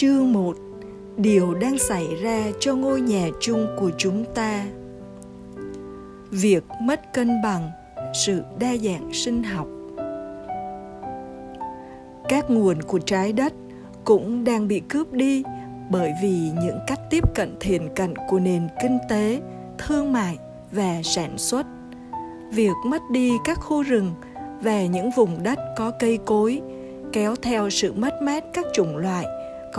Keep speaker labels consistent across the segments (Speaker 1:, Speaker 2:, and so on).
Speaker 1: Chương 1 Điều đang xảy ra cho ngôi nhà chung của chúng ta Việc mất cân bằng, sự đa dạng sinh học Các nguồn của trái đất cũng đang bị cướp đi bởi vì những cách tiếp cận thiền cận của nền kinh tế, thương mại và sản xuất. Việc mất đi các khu rừng và những vùng đất có cây cối kéo theo sự mất mát các chủng loại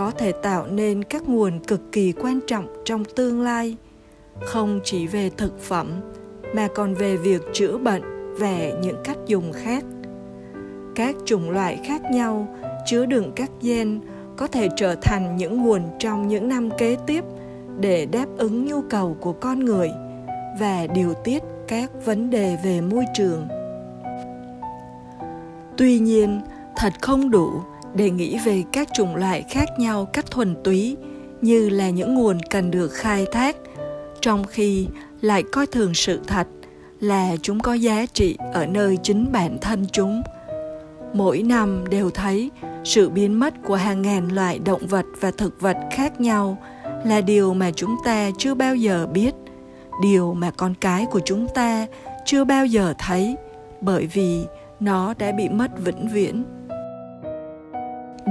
Speaker 1: có thể tạo nên các nguồn cực kỳ quan trọng trong tương lai. Không chỉ về thực phẩm, mà còn về việc chữa bệnh và những cách dùng khác. Các chủng loại khác nhau chứa đựng các gen có thể trở thành những nguồn trong những năm kế tiếp để đáp ứng nhu cầu của con người và điều tiết các vấn đề về môi trường. Tuy nhiên, thật không đủ để nghĩ về các chủng loại khác nhau cách thuần túy, như là những nguồn cần được khai thác. Trong khi lại coi thường sự thật là chúng có giá trị ở nơi chính bản thân chúng. Mỗi năm đều thấy sự biến mất của hàng ngàn loại động vật và thực vật khác nhau là điều mà chúng ta chưa bao giờ biết, điều mà con cái của chúng ta chưa bao giờ thấy, bởi vì nó đã bị mất vĩnh viễn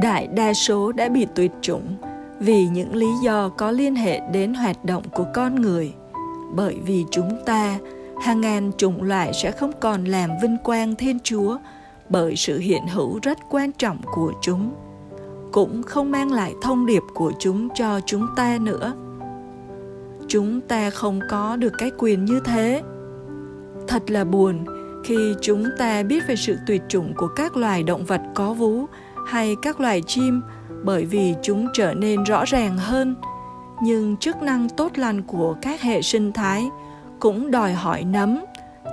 Speaker 1: đại đa số đã bị tuyệt chủng vì những lý do có liên hệ đến hoạt động của con người. Bởi vì chúng ta, hàng ngàn chủng loại sẽ không còn làm vinh quang thiên chúa bởi sự hiện hữu rất quan trọng của chúng, cũng không mang lại thông điệp của chúng cho chúng ta nữa. Chúng ta không có được cái quyền như thế. Thật là buồn khi chúng ta biết về sự tuyệt chủng của các loài động vật có vú hay các loài chim bởi vì chúng trở nên rõ ràng hơn. Nhưng chức năng tốt lành của các hệ sinh thái cũng đòi hỏi nấm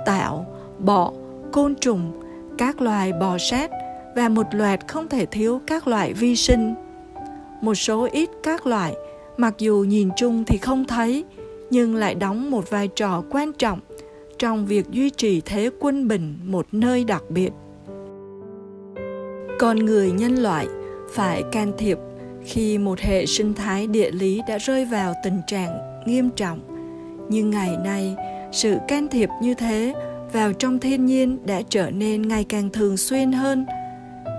Speaker 1: tạo bọ, côn trùng, các loài bò sát và một loạt không thể thiếu các loại vi sinh. Một số ít các loại, mặc dù nhìn chung thì không thấy, nhưng lại đóng một vai trò quan trọng trong việc duy trì thế quân bình một nơi đặc biệt con người nhân loại phải can thiệp khi một hệ sinh thái địa lý đã rơi vào tình trạng nghiêm trọng. Nhưng ngày nay, sự can thiệp như thế vào trong thiên nhiên đã trở nên ngày càng thường xuyên hơn.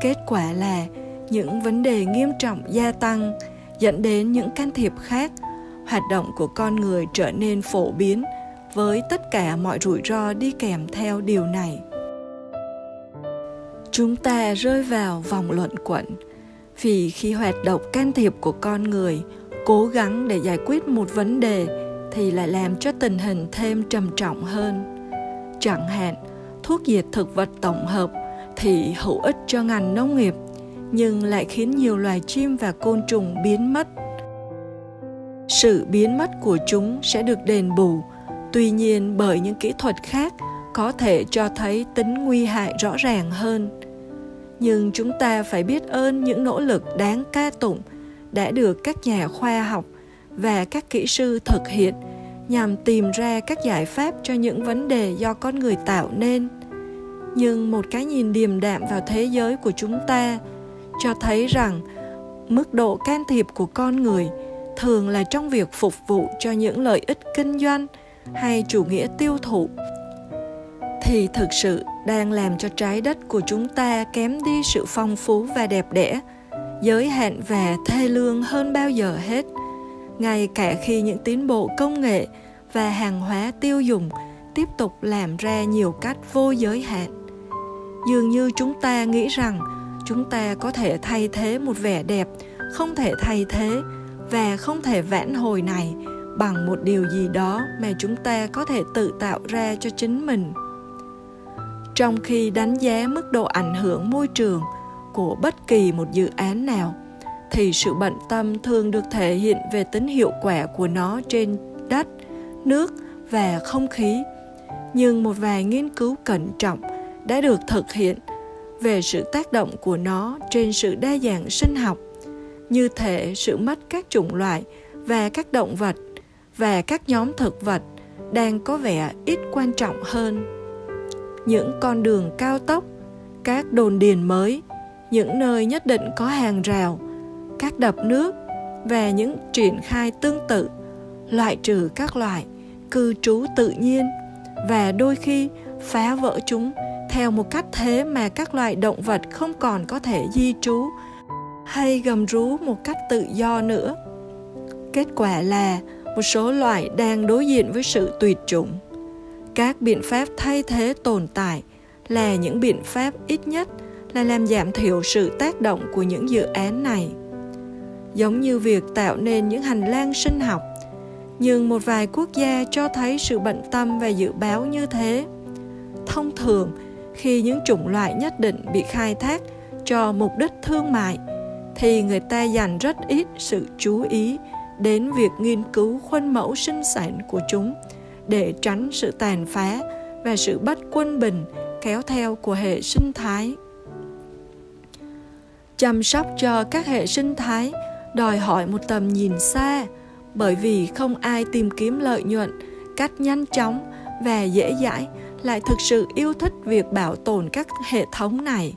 Speaker 1: Kết quả là những vấn đề nghiêm trọng gia tăng, dẫn đến những can thiệp khác. Hoạt động của con người trở nên phổ biến với tất cả mọi rủi ro đi kèm theo điều này chúng ta rơi vào vòng luận quẩn. Vì khi hoạt động can thiệp của con người, cố gắng để giải quyết một vấn đề thì lại làm cho tình hình thêm trầm trọng hơn. Chẳng hạn, thuốc diệt thực vật tổng hợp thì hữu ích cho ngành nông nghiệp, nhưng lại khiến nhiều loài chim và côn trùng biến mất. Sự biến mất của chúng sẽ được đền bù. Tuy nhiên, bởi những kỹ thuật khác có thể cho thấy tính nguy hại rõ ràng hơn nhưng chúng ta phải biết ơn những nỗ lực đáng ca tụng đã được các nhà khoa học và các kỹ sư thực hiện nhằm tìm ra các giải pháp cho những vấn đề do con người tạo nên. Nhưng một cái nhìn điềm đạm vào thế giới của chúng ta cho thấy rằng mức độ can thiệp của con người thường là trong việc phục vụ cho những lợi ích kinh doanh hay chủ nghĩa tiêu thụ thì thực sự đang làm cho trái đất của chúng ta kém đi sự phong phú và đẹp đẽ. Giới hạn và thê lương hơn bao giờ hết. Ngay cả khi những tiến bộ công nghệ và hàng hóa tiêu dùng tiếp tục làm ra nhiều cách vô giới hạn. Dường như chúng ta nghĩ rằng chúng ta có thể thay thế một vẻ đẹp không thể thay thế và không thể vãn hồi này bằng một điều gì đó mà chúng ta có thể tự tạo ra cho chính mình trong khi đánh giá mức độ ảnh hưởng môi trường của bất kỳ một dự án nào, thì sự bận tâm thường được thể hiện về tính hiệu quả của nó trên đất, nước và không khí. Nhưng một vài nghiên cứu cẩn trọng đã được thực hiện về sự tác động của nó trên sự đa dạng sinh học, như thể sự mất các chủng loại và các động vật và các nhóm thực vật đang có vẻ ít quan trọng hơn những con đường cao tốc, các đồn điền mới, những nơi nhất định có hàng rào, các đập nước và những triển khai tương tự, loại trừ các loại cư trú tự nhiên và đôi khi phá vỡ chúng theo một cách thế mà các loài động vật không còn có thể di trú hay gầm rú một cách tự do nữa. Kết quả là một số loài đang đối diện với sự tuyệt chủng các biện pháp thay thế tồn tại là những biện pháp ít nhất là làm giảm thiểu sự tác động của những dự án này. Giống như việc tạo nên những hành lang sinh học, nhưng một vài quốc gia cho thấy sự bận tâm và dự báo như thế. Thông thường, khi những chủng loại nhất định bị khai thác cho mục đích thương mại, thì người ta dành rất ít sự chú ý đến việc nghiên cứu khuôn mẫu sinh sản của chúng để tránh sự tàn phá và sự bất quân bình kéo theo của hệ sinh thái. Chăm sóc cho các hệ sinh thái, đòi hỏi một tầm nhìn xa, bởi vì không ai tìm kiếm lợi nhuận, cách nhanh chóng và dễ dãi lại thực sự yêu thích việc bảo tồn các hệ thống này.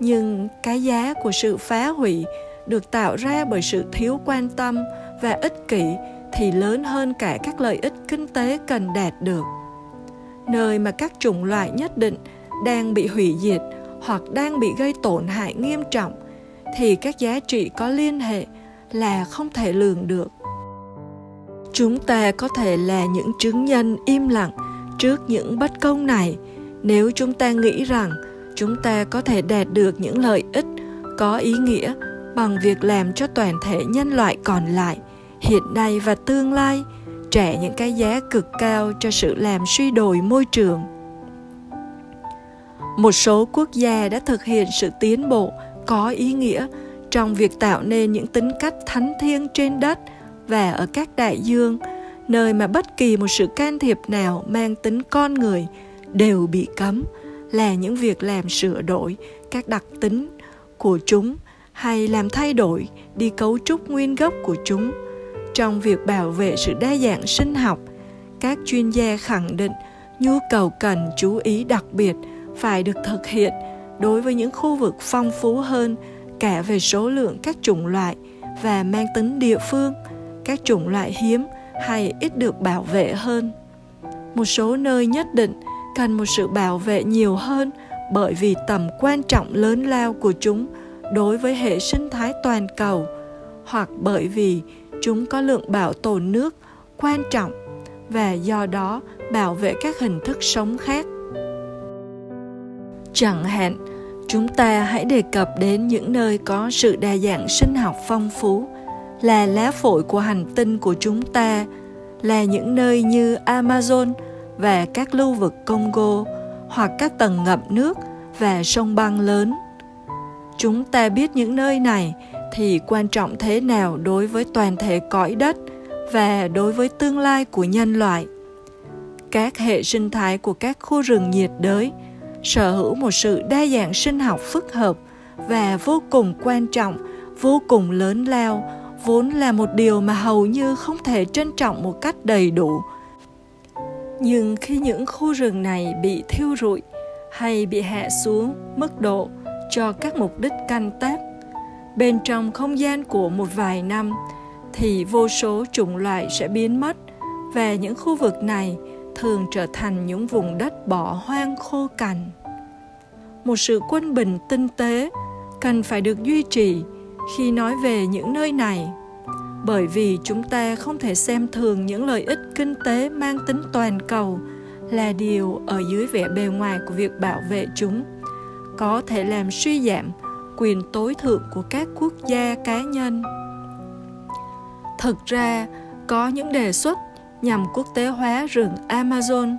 Speaker 1: Nhưng cái giá của sự phá hủy được tạo ra bởi sự thiếu quan tâm và ích kỷ thì lớn hơn cả các lợi ích kinh tế cần đạt được. Nơi mà các chủng loại nhất định đang bị hủy diệt hoặc đang bị gây tổn hại nghiêm trọng thì các giá trị có liên hệ là không thể lường được. Chúng ta có thể là những chứng nhân im lặng trước những bất công này. Nếu chúng ta nghĩ rằng chúng ta có thể đạt được những lợi ích có ý nghĩa bằng việc làm cho toàn thể nhân loại còn lại hiện nay và tương lai trả những cái giá cực cao cho sự làm suy đồi môi trường. Một số quốc gia đã thực hiện sự tiến bộ có ý nghĩa trong việc tạo nên những tính cách thánh thiêng trên đất và ở các đại dương, nơi mà bất kỳ một sự can thiệp nào mang tính con người đều bị cấm là những việc làm sửa đổi các đặc tính của chúng hay làm thay đổi, đi cấu trúc nguyên gốc của chúng trong việc bảo vệ sự đa dạng sinh học. Các chuyên gia khẳng định nhu cầu cần chú ý đặc biệt phải được thực hiện đối với những khu vực phong phú hơn cả về số lượng các chủng loại và mang tính địa phương, các chủng loại hiếm hay ít được bảo vệ hơn. Một số nơi nhất định cần một sự bảo vệ nhiều hơn bởi vì tầm quan trọng lớn lao của chúng đối với hệ sinh thái toàn cầu hoặc bởi vì chúng có lượng bảo tồn nước quan trọng và do đó bảo vệ các hình thức sống khác. Chẳng hạn, chúng ta hãy đề cập đến những nơi có sự đa dạng sinh học phong phú là lá phổi của hành tinh của chúng ta, là những nơi như amazon và các lưu vực congo hoặc các tầng ngập nước và sông băng lớn. Chúng ta biết những nơi này thì quan trọng thế nào đối với toàn thể cõi đất và đối với tương lai của nhân loại? Các hệ sinh thái của các khu rừng nhiệt đới sở hữu một sự đa dạng sinh học phức hợp và vô cùng quan trọng, vô cùng lớn lao, vốn là một điều mà hầu như không thể trân trọng một cách đầy đủ. Nhưng khi những khu rừng này bị thiêu rụi hay bị hạ xuống mức độ cho các mục đích canh tác bên trong không gian của một vài năm, thì vô số chủng loại sẽ biến mất và những khu vực này thường trở thành những vùng đất bỏ hoang khô cằn. Một sự quân bình tinh tế cần phải được duy trì khi nói về những nơi này, bởi vì chúng ta không thể xem thường những lợi ích kinh tế mang tính toàn cầu là điều ở dưới vẻ bề ngoài của việc bảo vệ chúng, có thể làm suy giảm quyền tối thượng của các quốc gia cá nhân. Thực ra, có những đề xuất nhằm quốc tế hóa rừng amazon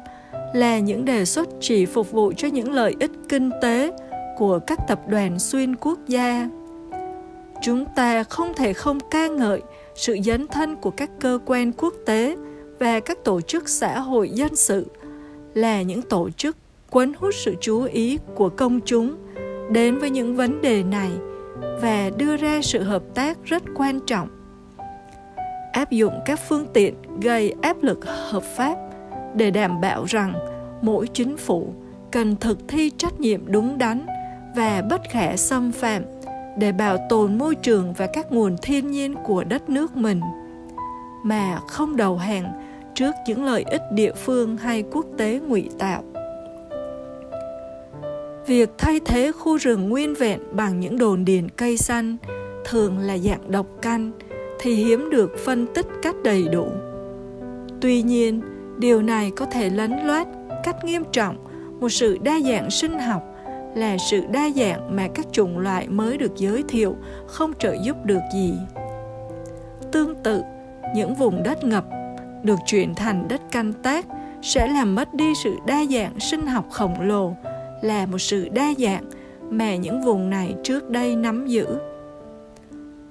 Speaker 1: là những đề xuất chỉ phục vụ cho những lợi ích kinh tế của các tập đoàn xuyên quốc gia. Chúng ta không thể không ca ngợi sự dấn thân của các cơ quan quốc tế và các tổ chức xã hội dân sự là những tổ chức cuốn hút sự chú ý của công chúng đến với những vấn đề này và đưa ra sự hợp tác rất quan trọng. Áp dụng các phương tiện gây áp lực hợp pháp để đảm bảo rằng mỗi chính phủ cần thực thi trách nhiệm đúng đắn và bất khả xâm phạm để bảo tồn môi trường và các nguồn thiên nhiên của đất nước mình, mà không đầu hàng trước những lợi ích địa phương hay quốc tế ngụy tạo việc thay thế khu rừng nguyên vẹn bằng những đồn điền cây xanh thường là dạng độc canh thì hiếm được phân tích cách đầy đủ. Tuy nhiên, điều này có thể lấn loát cách nghiêm trọng một sự đa dạng sinh học là sự đa dạng mà các chủng loại mới được giới thiệu không trợ giúp được gì. Tương tự, những vùng đất ngập được chuyển thành đất canh tác sẽ làm mất đi sự đa dạng sinh học khổng lồ là một sự đa dạng mà những vùng này trước đây nắm giữ.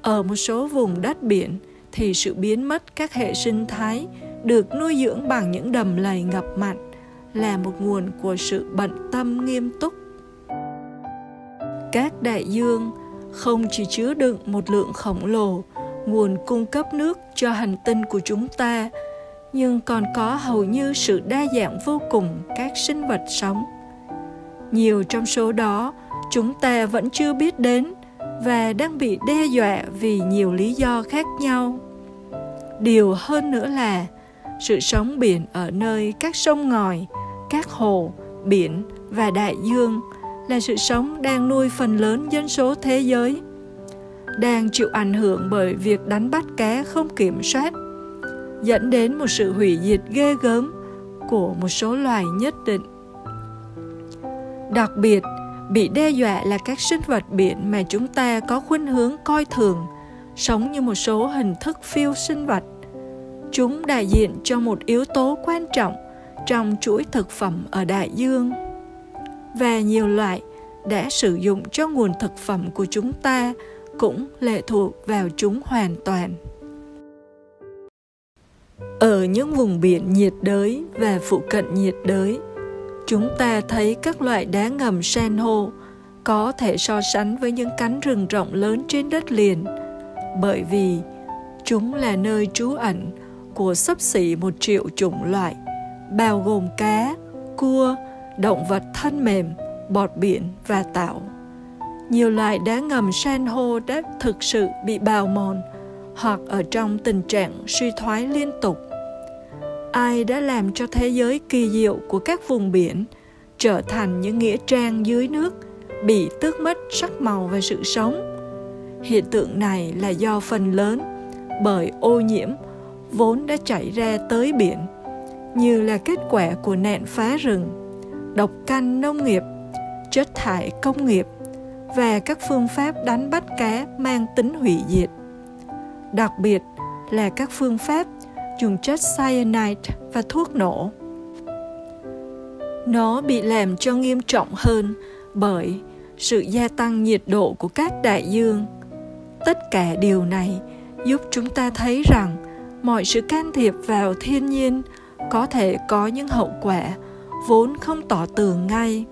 Speaker 1: Ở một số vùng đất biển thì sự biến mất các hệ sinh thái được nuôi dưỡng bằng những đầm lầy ngập mặn là một nguồn của sự bận tâm nghiêm túc. Các đại dương không chỉ chứa đựng một lượng khổng lồ nguồn cung cấp nước cho hành tinh của chúng ta, nhưng còn có hầu như sự đa dạng vô cùng các sinh vật sống nhiều trong số đó, chúng ta vẫn chưa biết đến và đang bị đe dọa vì nhiều lý do khác nhau. Điều hơn nữa là sự sống biển ở nơi các sông ngòi, các hồ, biển và đại dương là sự sống đang nuôi phần lớn dân số thế giới, đang chịu ảnh hưởng bởi việc đánh bắt cá không kiểm soát, dẫn đến một sự hủy diệt ghê gớm của một số loài nhất định đặc biệt, bị đe dọa là các sinh vật biển mà chúng ta có khuynh hướng coi thường, sống như một số hình thức phiêu sinh vật. Chúng đại diện cho một yếu tố quan trọng trong chuỗi thực phẩm ở đại dương. Và nhiều loại đã sử dụng cho nguồn thực phẩm của chúng ta cũng lệ thuộc vào chúng hoàn toàn. Ở những vùng biển nhiệt đới và phụ cận nhiệt đới chúng ta thấy các loại đá ngầm san hô có thể so sánh với những cánh rừng rộng lớn trên đất liền bởi vì chúng là nơi trú ẩn của sấp xỉ một triệu chủng loại bao gồm cá, cua, động vật thân mềm, bọt biển và tảo. Nhiều loại đá ngầm san hô đã thực sự bị bào mòn hoặc ở trong tình trạng suy thoái liên tục. Ai đã làm cho thế giới kỳ diệu của các vùng biển trở thành những nghĩa trang dưới nước bị tước mất sắc màu và sự sống? Hiện tượng này là do phần lớn bởi ô nhiễm vốn đã chảy ra tới biển như là kết quả của nạn phá rừng, độc canh nông nghiệp, chất thải công nghiệp và các phương pháp đánh bắt cá mang tính hủy diệt. Đặc biệt là các phương pháp dùng chất cyanide và thuốc nổ. Nó bị làm cho nghiêm trọng hơn bởi sự gia tăng nhiệt độ của các đại dương. Tất cả điều này giúp chúng ta thấy rằng mọi sự can thiệp vào thiên nhiên có thể có những hậu quả vốn không tỏ tường ngay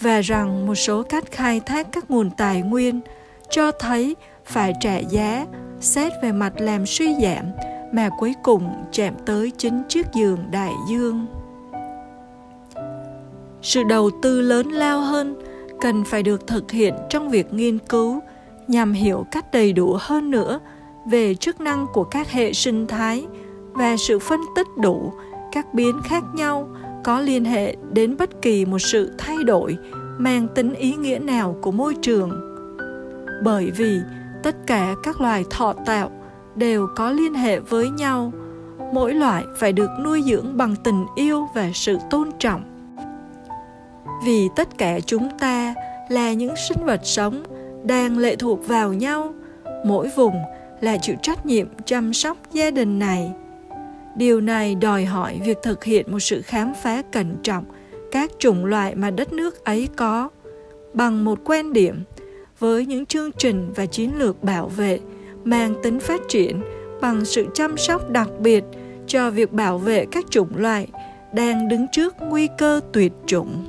Speaker 1: và rằng một số cách khai thác các nguồn tài nguyên cho thấy phải trả giá xét về mặt làm suy giảm mà cuối cùng chạm tới chính chiếc giường đại dương. Sự đầu tư lớn lao hơn cần phải được thực hiện trong việc nghiên cứu, nhằm hiểu cách đầy đủ hơn nữa về chức năng của các hệ sinh thái và sự phân tích đủ các biến khác nhau có liên hệ đến bất kỳ một sự thay đổi mang tính ý nghĩa nào của môi trường. Bởi vì tất cả các loài thọ tạo đều có liên hệ với nhau. Mỗi loại phải được nuôi dưỡng bằng tình yêu và sự tôn trọng. Vì tất cả chúng ta là những sinh vật sống, đang lệ thuộc vào nhau, mỗi vùng là chịu trách nhiệm chăm sóc gia đình này. Điều này đòi hỏi việc thực hiện một sự khám phá cẩn trọng các chủng loại mà đất nước ấy có, bằng một quan điểm với những chương trình và chiến lược bảo vệ mang tính phát triển bằng sự chăm sóc đặc biệt cho việc bảo vệ các chủng loại đang đứng trước nguy cơ tuyệt chủng.